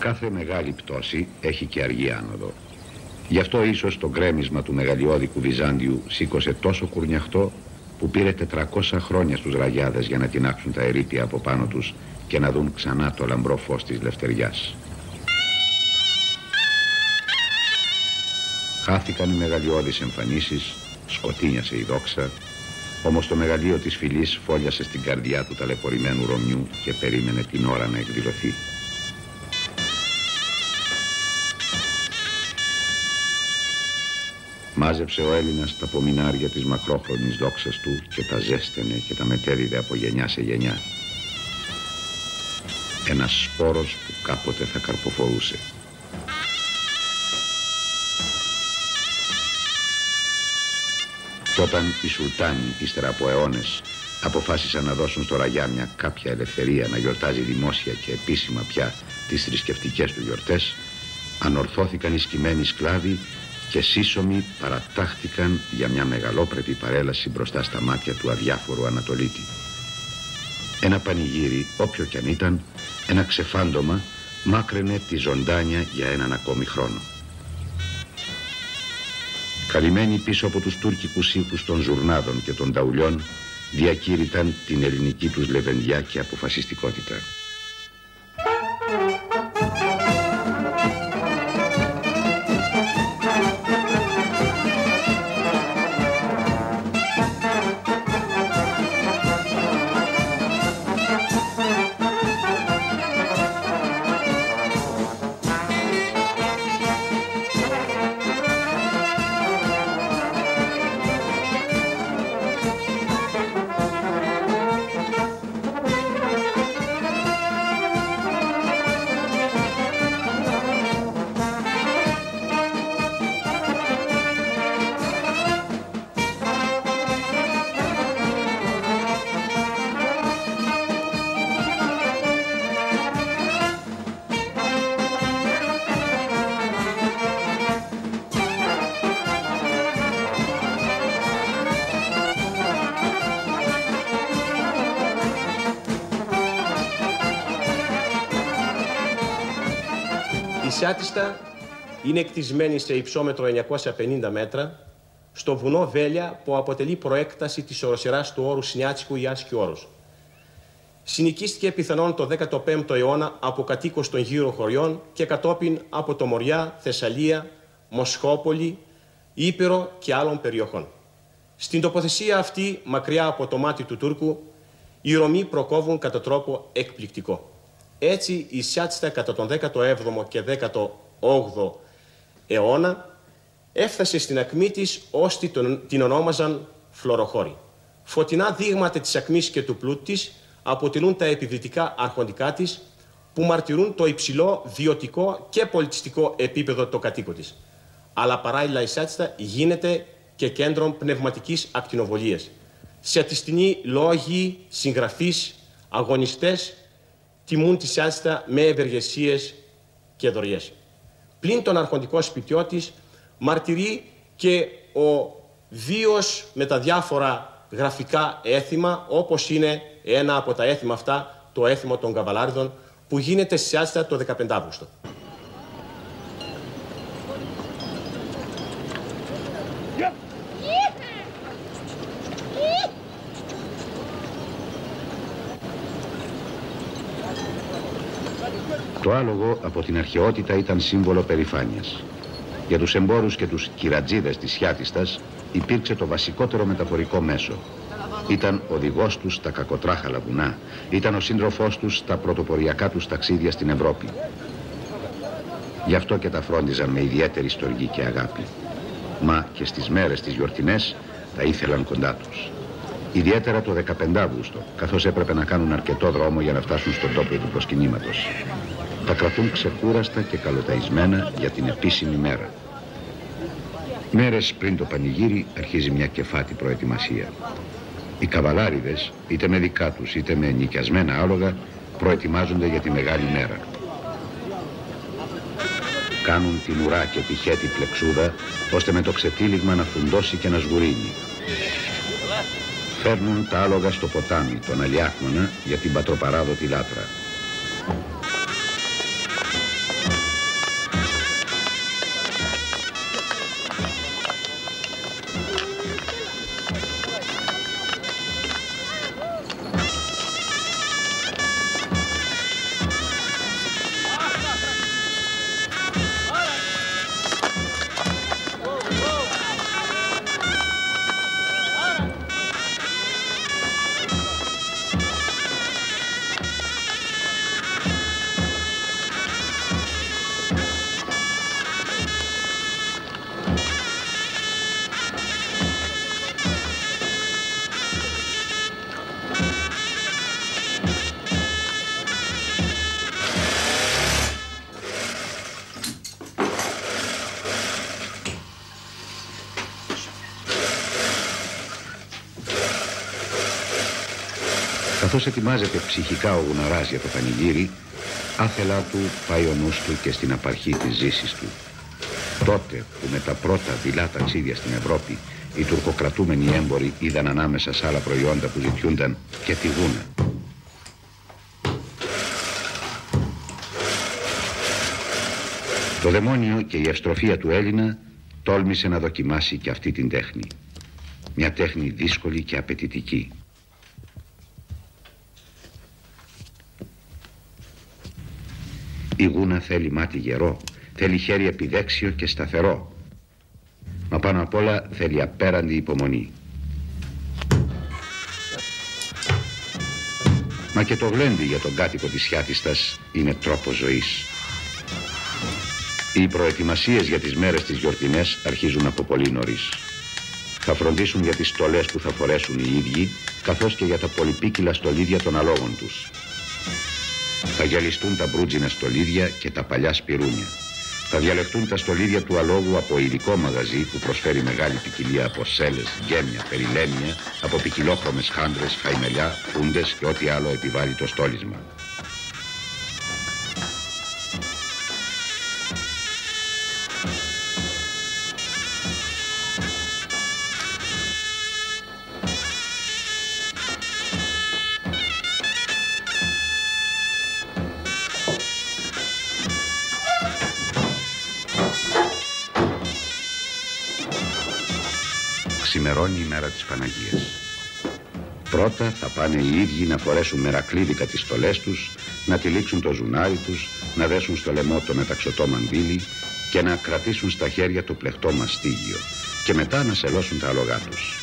Κάθε μεγάλη πτώση έχει και αργή άνοδο. Γι' αυτό ίσως το γκρέμισμα του μεγαλειώδικου Βυζάντιου σήκωσε τόσο κουρνιαχτό που πήρε 400 χρόνια στους ραγιάδες για να τεινάξουν τα ερήπια από πάνω τους και να δουν ξανά το λαμπρό φως της λευτεριάς. Χάθηκαν οι μεγαλειώδεις εμφανίσεις, σκοτίνιασε η δόξα, όμως το μεγαλείο της φυλής φόλιασε στην καρδιά του ταλαιπωρημένου Ρωμιού και περίμενε την ώρα να εκδηλωθεί. Μάζεψε ο Έλληνας τα πομινάρια της μακρόχρονης δόξας του και τα ζέστενε και τα μετέδιδε από γενιά σε γενιά. Ένας σπόρος που κάποτε θα καρποφορούσε. Κι όταν οι Σουλτάνοι, ύστερα από αιώνες, αποφάσισαν να δώσουν στο Ραγιάνια κάποια ελευθερία να γιορτάζει δημόσια και επίσημα πια τις θρησκευτικές του γιορτές, ανορθώθηκαν οι σκημένοι σκλάβοι και σύσσωμοι παρατάχτηκαν για μια μεγαλόπρεπη παρέλαση μπροστά στα μάτια του αδιάφορου Ανατολίτη. Ένα πανηγύρι, όποιο κι αν ήταν, ένα ξεφάντωμα, μάκραινε τη ζωντάνια για έναν ακόμη χρόνο. Καλυμμένοι πίσω από τους τουρκικούς ήχους των ζουρνάδων και των ταουλιών, διακήρυταν την ελληνική τους λεβενδιά και αποφασιστικότητα. Σιάτιστα είναι εκτισμένη σε υψόμετρο 950 μέτρα στο βουνό Βέλια που αποτελεί προέκταση της οροσυράς του όρου Σνιάτσικου ή Άσκη όρος. Συνοικίστηκε πιθανόν το 15ο αιώνα από κατοίκους των γύρω χωριών και κατόπιν από το Μοριά, Θεσσαλία, Μοσχόπολη, Ήπειρο και άλλων περιοχών. Στην τοποθεσία αυτή, μακριά από το μάτι του Τούρκου, οι Ρωμοί προκόβουν κατά τρόπο εκπληκτικό. Έτσι η Σιάτστα κατά τον 17ο και 18ο αιώνα έφτασε στην ακμή της ώστε την ονόμαζαν φλωροχώρη. Φωτεινά δείγματα της ακμής και του πλούτου της αποτελούν τα επιβλητικά αρχοντικά της που μαρτυρούν το υψηλό βιωτικό και πολιτιστικό επίπεδο το κατοίκου της. Αλλά παράλληλα η Σιάτστα γίνεται και κέντρο πνευματικής ακτινοβολίας. Σε ατιστινοί λόγοι, συγγραφείς, αγωνιστές τιμούν τη Σιάστα με ευεργεσίες και δωριές. Πλην τον αρχοντικός σπιτιό της μαρτυρεί και ο βίος με τα διάφορα γραφικά έθιμα όπως είναι ένα από τα έθιμα αυτά το έθιμο των Καβαλάριδων που γίνεται στη Σιάστα το 15 Αύγουστο. Το άλογο από την αρχαιότητα ήταν σύμβολο περηφάνειας. Για τους εμπόρους και τους κυρατζίδες της Χιάτιστας υπήρξε το βασικότερο μεταφορικό μέσο. Ήταν οδηγός τους στα κακοτράχαλα βουνά. Ήταν ο σύντροφός τους στα πρωτοποριακά τους ταξίδια στην Ευρώπη. Γι' αυτό και τα φρόντιζαν με ιδιαίτερη στοργή και αγάπη. Μα και στις μέρες τις γιορτινές τα ήθελαν κοντά τους. Ιδιαίτερα το 15 Αύγουστο, καθώς έπρεπε να κάνουν αρκετό δρόμο για να φτάσουν στον τόπο του προσκυνήματος τα κρατούν ξεκούραστα και καλοταϊσμένα για την επίσημη μέρα. Μέρες πριν το πανηγύρι αρχίζει μια κεφάτη προετοιμασία. Οι καβαλάριδες, είτε με δικά τους είτε με νοικιασμένα άλογα, προετοιμάζονται για τη μεγάλη μέρα. Κάνουν την ουρά και τη χέτη πλεξούδα, ώστε με το ξετύλιγμα να φουντώσει και να σγουρίνει. Φέρνουν τα άλογα στο ποτάμι, τον Αλιάκμονα, για την πατροπαράδοτη λάτρα. Καθώς ετοιμάζεται ψυχικά ο Γουναράς για το πανηγύρι, άθελά του πάει ο νους του και στην απαρχή της ζήσης του. Τότε που με τα πρώτα δειλά ταξίδια στην Ευρώπη οι τουρκοκρατούμενοι έμποροι είδαν ανάμεσα σε άλλα προϊόντα που ζητιούνταν και τη γούνα. Το δαιμόνιο και η ευστροφία του Έλληνα τόλμησε να δοκιμάσει και αυτή την τέχνη. Μια τέχνη δύσκολη και απαιτητική. Η γούνα θέλει μάτι γερό, θέλει χέρι επιδέξιο και σταθερό. Μα πάνω απ' όλα θέλει απέραντη υπομονή. Μα και το γλέντι για τον κάτοικο της Χιάτιστας είναι τρόπο ζωής. Οι προετοιμασίες για τις μέρες της γιορτινές αρχίζουν από πολύ νωρίς. Θα φροντίσουν για τις στολές που θα φορέσουν οι ίδιοι, καθώς και για τα πολυπίκυλα στολίδια των αλόγων τους. Θα γυαλιστούν τα μπρούτζινα στολίδια και τα παλιά σπιρούνια. Θα διαλεχτούν τα στολίδια του αλόγου από ειδικό μαγαζί που προσφέρει μεγάλη ποικιλία από σέλες, γέμια, περιλέμια, από ποικιλόχρωμες χάντρες, χαϊμελιά, φούντες και ό,τι άλλο επιβάλλει το στόλισμα. Ξημερώνει η μέρα της Παναγίας. Πρώτα θα πάνε οι ίδιοι να φορέσουν μερακλίδικα τις στολές τους, να τυλίξουν το ζουνάρι τους, να δέσουν στο λαιμό το μεταξωτό μαντίλι και να κρατήσουν στα χέρια το πλεχτό μαστίγιο και μετά να σελώσουν τα αλογά τους.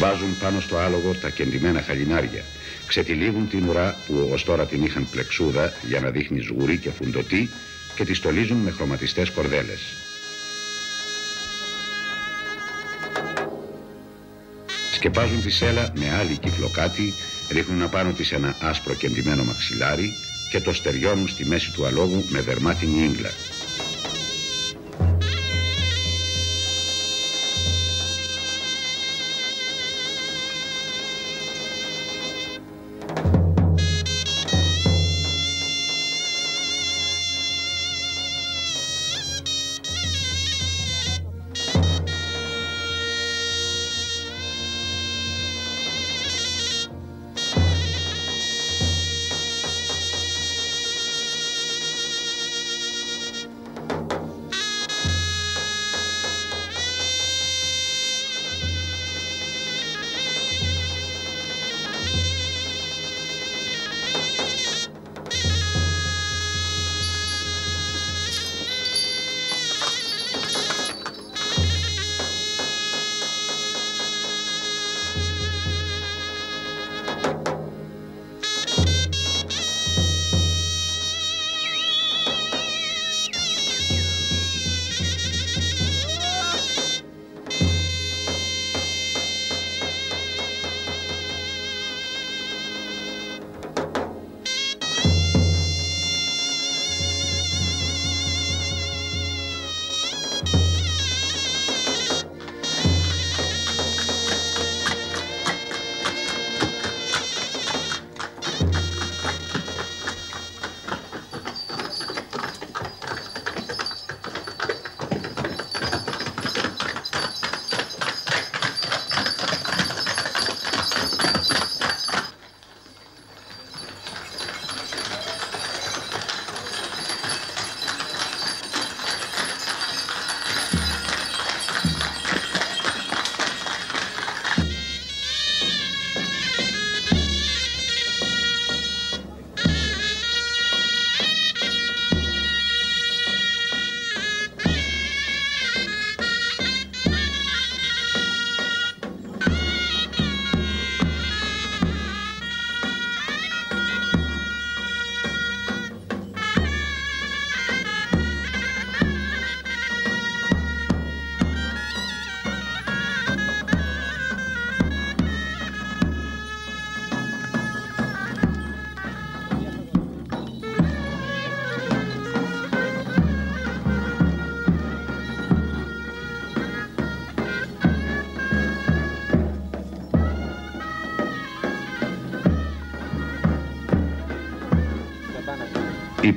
Βάζουν πάνω στο άλογο τα κεντυμένα χαλινάρια. Ξετυλίγουν την ουρά που ως τώρα την είχαν πλεξούδα για να δείχνει σγουρή και φουντοτή και τη στολίζουν με χρωματιστές κορδέλες. Σκεπάζουν τη σέλα με άλλη κυφλοκάτι, ρίχνουν απάνω της ένα άσπρο κεντυμένο μαξιλάρι και το στεριώνουν στη μέση του αλόγου με δερμάτινη ίγκλα.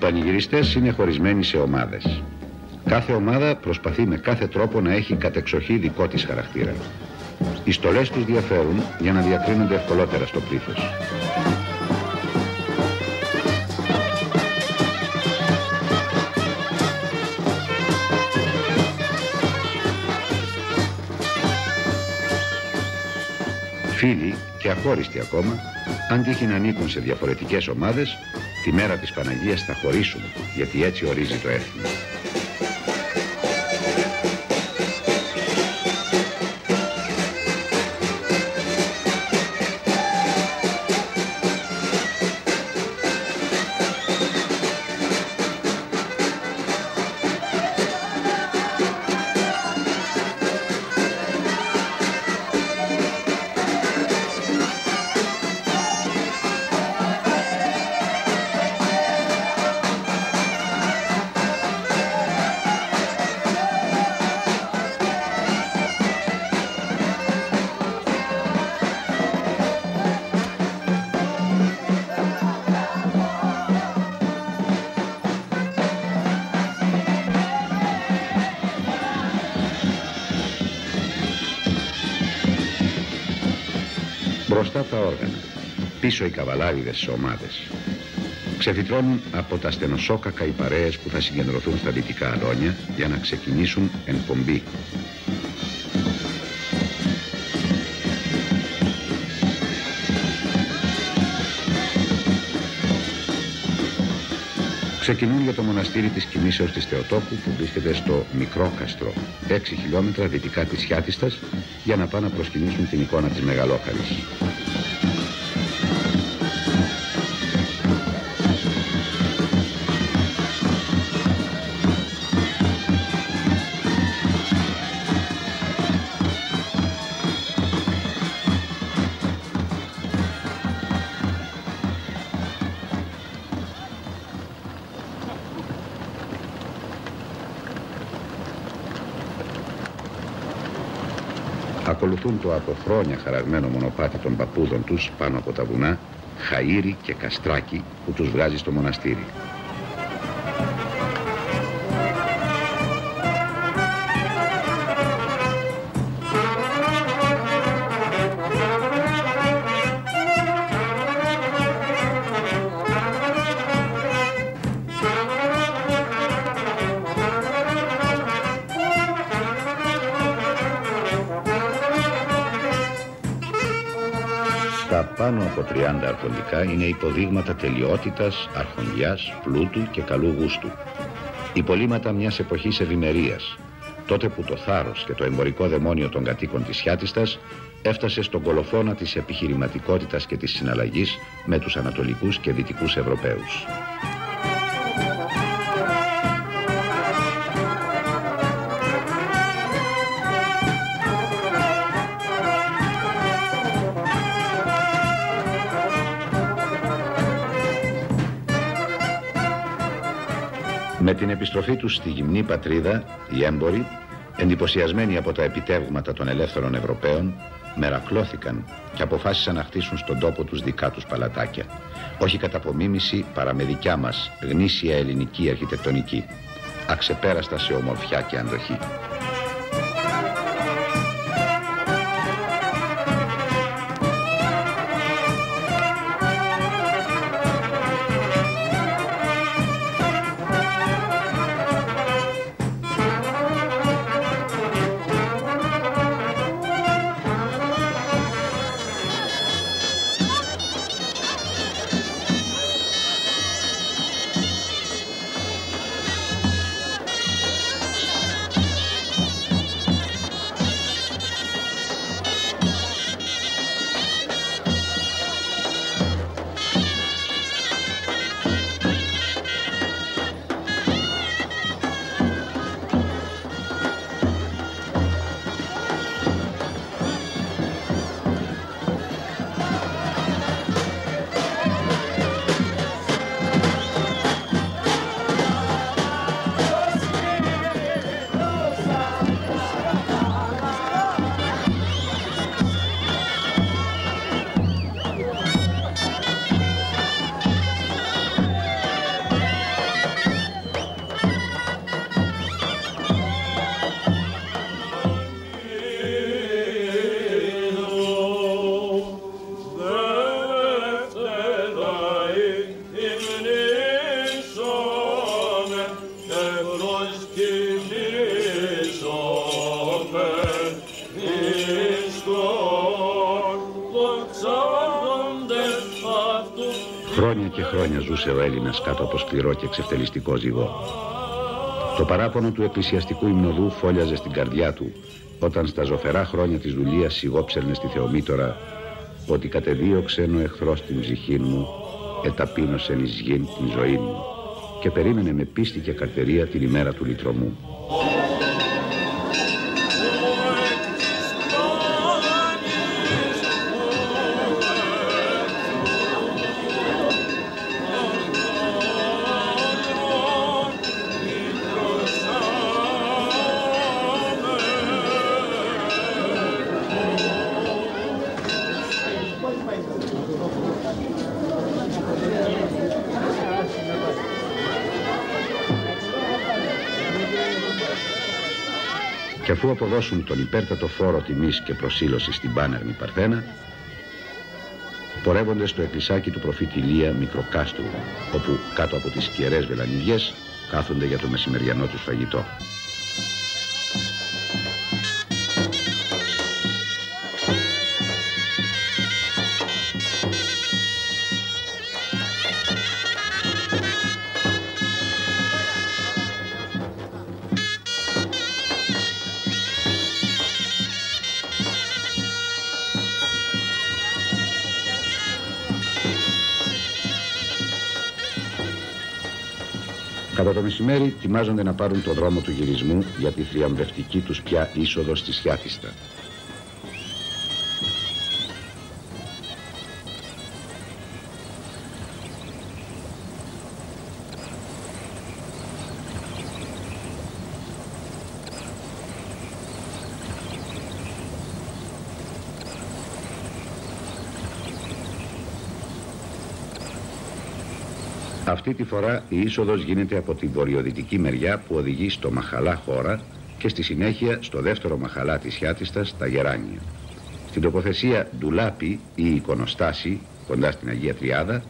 Πανηγυριστές είναι χωρισμένοι σε ομάδες. Κάθε ομάδα προσπαθεί με κάθε τρόπο να έχει κατεξοχή δικό της χαρακτήρα. Οι στολές τους διαφέρουν για να διακρίνονται ευκολότερα στο πλήθος. Φίλοι και αχώριστοι ακόμα, αν τύχει να ανήκουν σε διαφορετικές ομάδες, τη μέρα της Παναγίας θα χωρίσουν, γιατί έτσι ορίζει το έθνο. Μπροστά τα όργανα, πίσω οι καβαλάριδες στις ομάδες. Ξεφυτρώνουν από τα στενοσόκακα οι παρέες που θα συγκεντρωθούν στα δυτικά αλόνια για να ξεκινήσουν εν πομπή. Ξεκινούν για το μοναστήρι της Κοιμήσεως της Θεοτόκου που βρίσκεται στο Μικρό Καστρό, 6 χιλιόμετρα δυτικά της Χιάτιστας, για να πάνε να προσκυνήσουν την εικόνα της Μεγαλόχαρης. Ακολουθούν το από χρόνια χαραγμένο μονοπάτι των παππούδων τους πάνω από τα βουνά, χαΐρι και καστράκι που τους βγάζει στο μοναστήρι. Από 30 αρχοντικά είναι υποδείγματα τελειότητας, αρχοντιάς, πλούτου και καλού γούστου. Υπολείμματα μιας εποχής ευημερίας, τότε που το θάρρος και το εμπορικό δαιμόνιο των κατοίκων της Χιάτιστας έφτασε στον κολοφόνα της επιχειρηματικότητας και της συναλλαγής με τους ανατολικούς και δυτικούς Ευρωπαίους. Με την επιστροφή τους στη γυμνή πατρίδα, οι έμποροι, εντυπωσιασμένοι από τα επιτεύγματα των ελεύθερων Ευρωπαίων, μερακλώθηκαν και αποφάσισαν να χτίσουν στον τόπο τους δικά τους παλατάκια. Όχι κατά απομίμηση, παρά με δικιά μας γνήσια ελληνική αρχιτεκτονική, αξεπέραστα σε ομορφιά και αντοχή. Κάτω από σκληρό και εξευτελιστικό ζυγό. Το παράπονο του εκκλησιαστικού υμνοδού φόλιαζε στην καρδιά του όταν στα ζωφερά χρόνια της δουλείας σιγόψερνε στη Θεομήτωρα ότι κατεδίωξεν ο εχθρός την ψυχή μου, εταπείνωσεν εις γην την ζωή μου και περίμενε με πίστη και καρτερία την ημέρα του λυτρωμού. Αποδώσουν τον υπέρτατο φόρο τιμής και προσήλωσης στην Πάνερνη Παρθένα, πορεύονται στο εκκλησάκι του προφήτη Ηλία Μικροκάστρου, όπου κάτω από τις κερές βελανιδιές κάθονται για το μεσημεριανό τους φαγητό. Μεσημέρι ετοιμάζονται να πάρουν το δρόμο του γυρισμού για τη θριαμβευτική τους πια είσοδο στη Σιάτιστα. Αυτή τη φορά η είσοδος γίνεται από τη βορειοδυτική μεριά που οδηγεί στο Μαχαλά χώρα και στη συνέχεια στο δεύτερο Μαχαλά της Χιάτιστας, τα Γεράνια. Στην τοποθεσία Ντουλάπη ή Εικονοστάση, κοντά στην Αγία Τριάδα,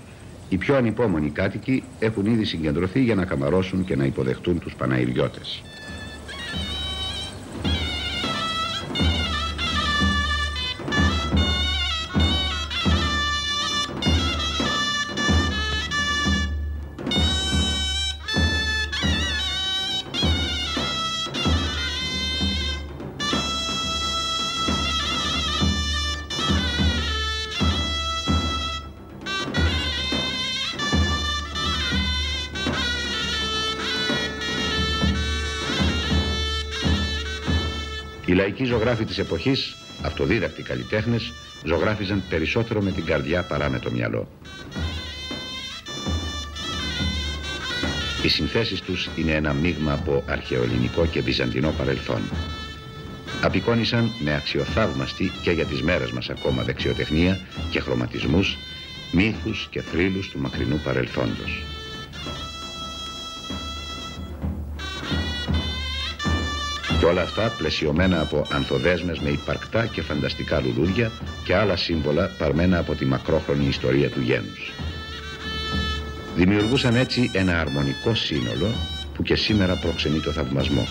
οι πιο ανυπόμονοι κάτοικοι έχουν ήδη συγκεντρωθεί για να καμαρώσουν και να υποδεχτούν τους Παναϊριώτες. Οι λαϊκοί ζωγράφοι της εποχής, αυτοδίδακτοι καλλιτέχνες, ζωγράφιζαν περισσότερο με την καρδιά παρά με το μυαλό. Οι συνθέσεις τους είναι ένα μείγμα από αρχαιοελληνικό και βυζαντινό παρελθόν. Απεικόνισαν με αξιοθαύμαστη και για τις μέρες μας ακόμα δεξιοτεχνία και χρωματισμούς, μύθους και θρύλους του μακρινού παρελθόντος. Και όλα αυτά πλαισιωμένα από ανθοδέσμες με υπαρκτά και φανταστικά λουλούδια και άλλα σύμβολα παρμένα από τη μακρόχρονη ιστορία του γένους. Δημιουργούσαν έτσι ένα αρμονικό σύνολο που και σήμερα προξενεί το θαυμασμό.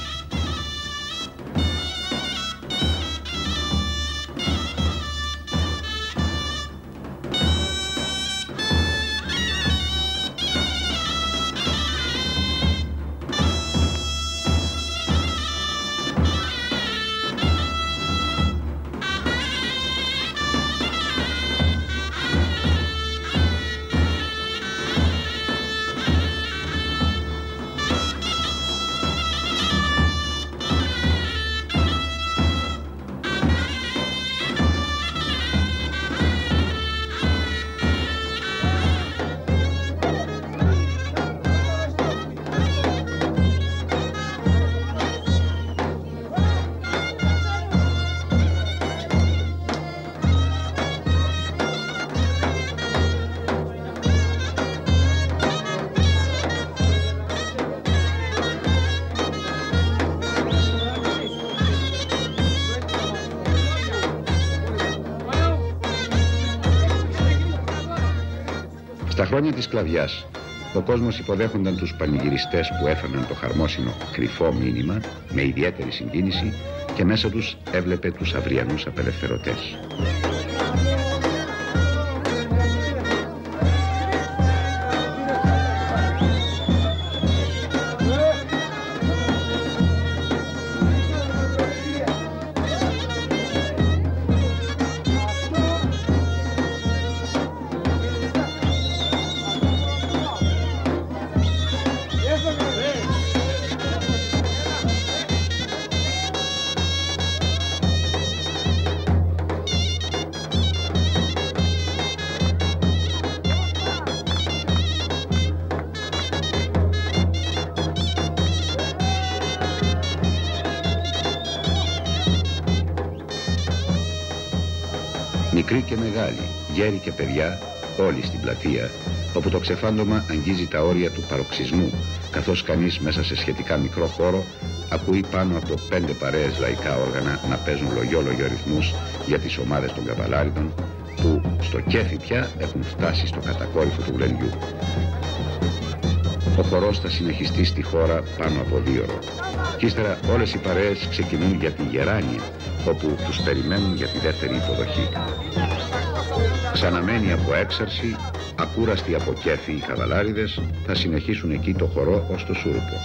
Στα χρόνια της σκλαβιάς, ο κόσμος υποδέχονταν τους πανηγυριστές που έφερναν το χαρμόσυνο κρυφό μήνυμα με ιδιαίτερη συγκίνηση και μέσα τους έβλεπε τους αυριανούς απελευθερωτές. Μικροί και μεγάλοι, γέροι και παιδιά, όλοι στην πλατεία, όπου το ξεφάντωμα αγγίζει τα όρια του παροξισμού, καθώς κανείς μέσα σε σχετικά μικρό χώρο ακούει πάνω από πέντε παρέες λαϊκά όργανα να παίζουν λογιόλογιο ρυθμούς για τις ομάδες των καβαλάριδων, που στο κέφι πια έχουν φτάσει στο κατακόρυφο του γλενιού. Ο χορός θα συνεχιστεί στη χώρα πάνω από δύο ώρο. Κι ύστερα όλες οι παρέες ξεκινούν για τη Γεράνια, όπου τους περιμένουν για τη δεύτερη υποδοχή. Ξαναμένοι από έξαρση, ακούραστοι από κέφι οι καβαλάριδες, θα συνεχίσουν εκεί το χορό ως το Σούρουπο.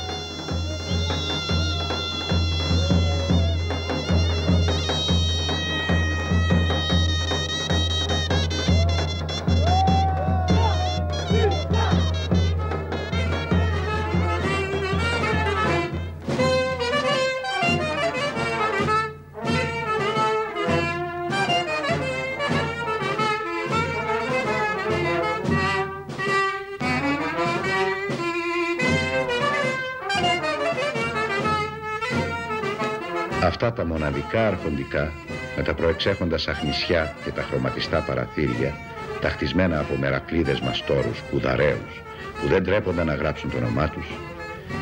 Μοναδικά αρχοντικά με τα προεξέχοντα σαχνισιά και τα χρωματιστά παραθύρια ταχτισμένα από μερακλείδες μαστόρους, κουδαραίους που δεν τρέπονταν να γράψουν το όνομά τους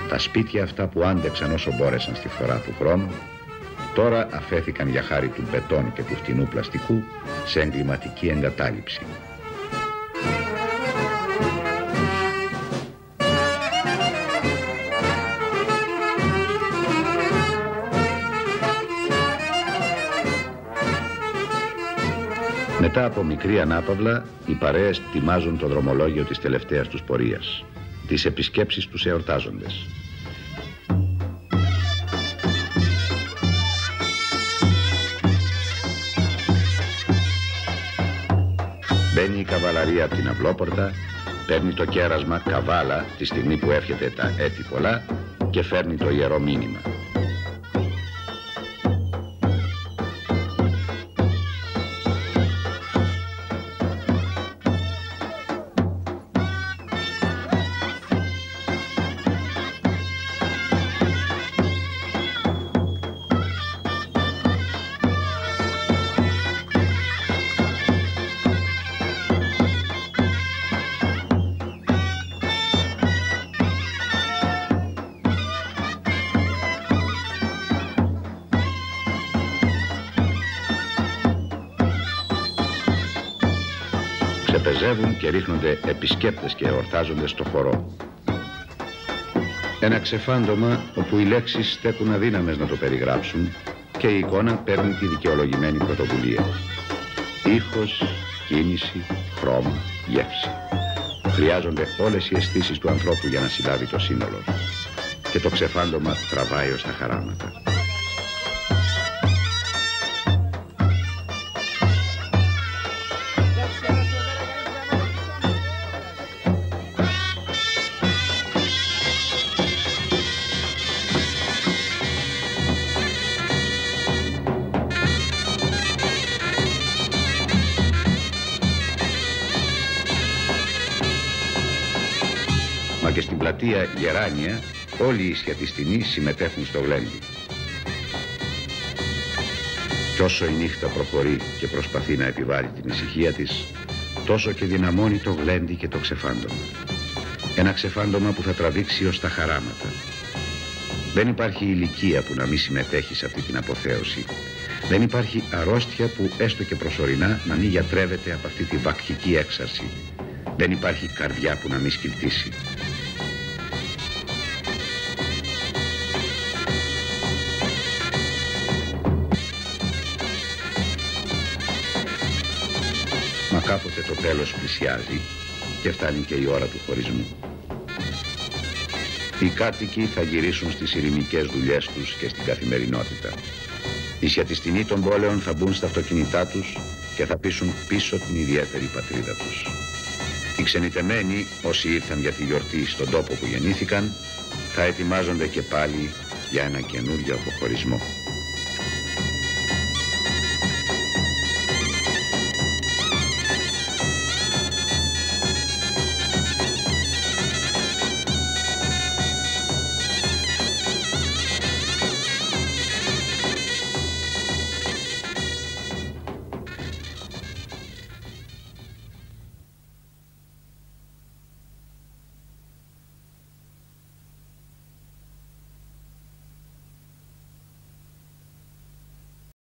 τα σπίτια αυτά που άντεξαν όσο μπόρεσαν στη φθορά του χρόνου τώρα αφέθηκαν για χάρη του μπετόν και του φτηνού πλαστικού σε εγκληματική εγκατάλειψη. Μετά από μικρή ανάπαυλα, οι παρέες τιμάζουν το δρομολόγιο της τελευταίας τους πορείας, τις επισκέψεις τους εορτάζοντες. Μπαίνει η καβαλαρία από την αυλόπορτα, παίρνει το κέρασμα καβάλα τη στιγμή που έρχεται τα έτη πολλά και φέρνει το ιερό μήνυμα. Ξεπεζεύουν και ρίχνονται επισκέπτες και εορτάζονται στο χορό. Ένα ξεφάντωμα όπου οι λέξεις στέκουν αδύναμες να το περιγράψουν και η εικόνα παίρνει τη δικαιολογημένη πρωτοβουλία. Ήχος, κίνηση, χρώμα, γεύση. Χρειάζονται όλες οι αισθήσεις του ανθρώπου για να συλλάβει το σύνολο. Και το ξεφάντωμα τραβάει ως τα χαράματα. Πλατεία Γεράνια όλοι οι σχετιστινοί συμμετέχουν στο γλέντι. Κι όσο η νύχτα προχωρεί και προσπαθεί να επιβάλλει την ησυχία της, τόσο και δυναμώνει το γλέντι και το ξεφάντωμα. Ένα ξεφάντωμα που θα τραβήξει ως τα χαράματα. Δεν υπάρχει ηλικία που να μην συμμετέχει σε αυτή την αποθέωση. Δεν υπάρχει αρρώστια που έστω και προσωρινά να μην γιατρεύεται από αυτή τη βακτική έξαρση Δεν υπάρχει καρδιά που να μη σκυλτήσει. Κάποτε το τέλος πλησιάζει και φτάνει και η ώρα του χωρισμού. Οι κάτοικοι θα γυρίσουν στις ειρηνικές δουλειές τους και στην καθημερινότητα. Οι σιατιστινοί των πόλεων θα μπουν στα αυτοκίνητά τους και θα πείσουν πίσω την ιδιαίτερη πατρίδα τους. Οι ξενιτεμένοι, όσοι ήρθαν για τη γιορτή στον τόπο που γεννήθηκαν, θα ετοιμάζονται και πάλι για ένα καινούριο αποχωρισμό.